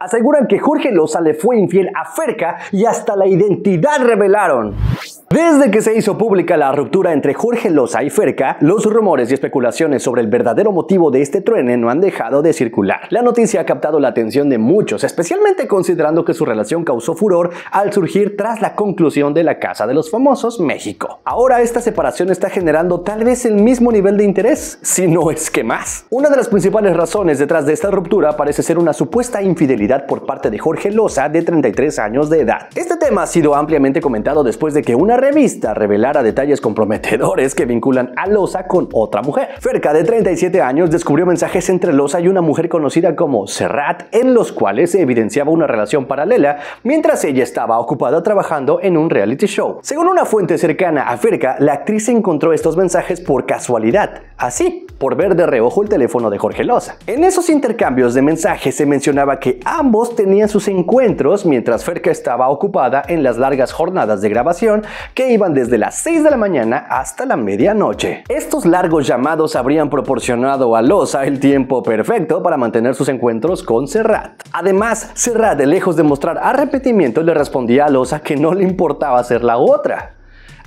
Aseguran que Jorge Loza le fue infiel a Ferca y hasta la identidad revelaron. Desde que se hizo pública la ruptura entre Jorge Loza y Ferca, los rumores y especulaciones sobre el verdadero motivo de este truene no han dejado de circular. La noticia ha captado la atención de muchos, especialmente considerando que su relación causó furor al surgir tras la conclusión de la Casa de los Famosos México. Ahora esta separación está generando tal vez el mismo nivel de interés, si no es que más. Una de las principales razones detrás de esta ruptura parece ser una supuesta infidelidad por parte de Jorge Loza de 33 años de edad. Este tema ha sido ampliamente comentado después de que una revista revelara detalles comprometedores que vinculan a Loza con otra mujer. Ferca, de 37 años, descubrió mensajes entre Loza y una mujer conocida como Serrat, en los cuales se evidenciaba una relación paralela mientras ella estaba ocupada trabajando en un reality show. Según una fuente cercana a Ferca, la actriz encontró estos mensajes por casualidad, así, por ver de reojo el teléfono de Jorge Loza. En esos intercambios de mensajes se mencionaba que ambos tenían sus encuentros mientras Ferca estaba ocupada en las largas jornadas de grabación que iban desde las 6 de la mañana hasta la medianoche. Estos largos llamados habrían proporcionado a Loza el tiempo perfecto para mantener sus encuentros con Serrat. Además, Serrat, lejos de mostrar arrepentimiento, le respondía a Loza que no le importaba ser la otra.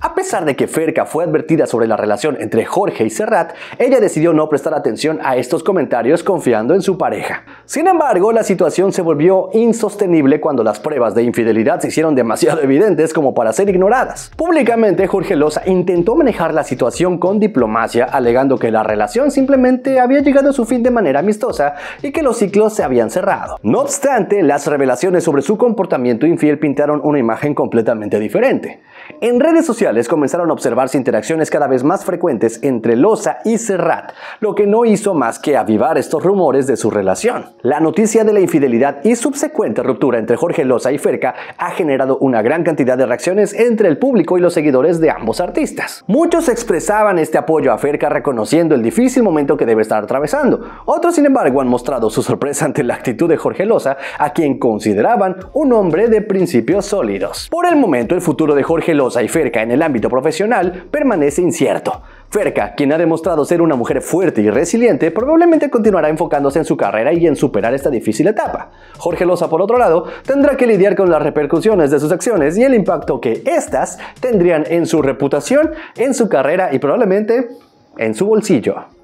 A pesar de que Ferca fue advertida sobre la relación entre Jorge y Serrat, ella decidió no prestar atención a estos comentarios confiando en su pareja. Sin embargo, la situación se volvió insostenible cuando las pruebas de infidelidad se hicieron demasiado evidentes como para ser ignoradas. Públicamente, Jorge Loza intentó manejar la situación con diplomacia, alegando que la relación simplemente había llegado a su fin de manera amistosa y que los ciclos se habían cerrado. No obstante, las revelaciones sobre su comportamiento infiel pintaron una imagen completamente diferente. En redes sociales comenzaron a observarse interacciones cada vez más frecuentes entre Loza y Serrat, lo que no hizo más que avivar estos rumores de su relación. La noticia de la infidelidad y subsecuente ruptura entre Jorge Loza y Ferca ha generado una gran cantidad de reacciones entre el público y los seguidores de ambos artistas. Muchos expresaban este apoyo a Ferca reconociendo el difícil momento que debe estar atravesando. Otros, sin embargo, han mostrado su sorpresa ante la actitud de Jorge Loza, a quien consideraban un hombre de principios sólidos. Por el momento, el futuro de Jorge Loza y Ferca en el ámbito profesional permanece incierto. Ferca, quien ha demostrado ser una mujer fuerte y resiliente, probablemente continuará enfocándose en su carrera y en superar esta difícil etapa. Jorge Loza, por otro lado, tendrá que lidiar con las repercusiones de sus acciones y el impacto que éstas tendrían en su reputación, en su carrera y probablemente en su bolsillo.